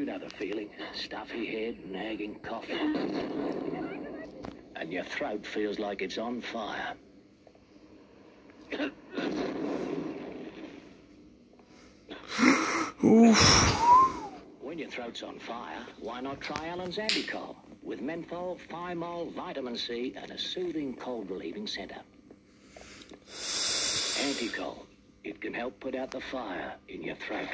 You know the feeling. Stuffy head, nagging cough. And your throat feels like it's on fire. When your throat's on fire, why not try Allen's Anticol with menthol, thymol, vitamin C, and a soothing cold relieving centre. Anticol. It can help put out the fire in your throat.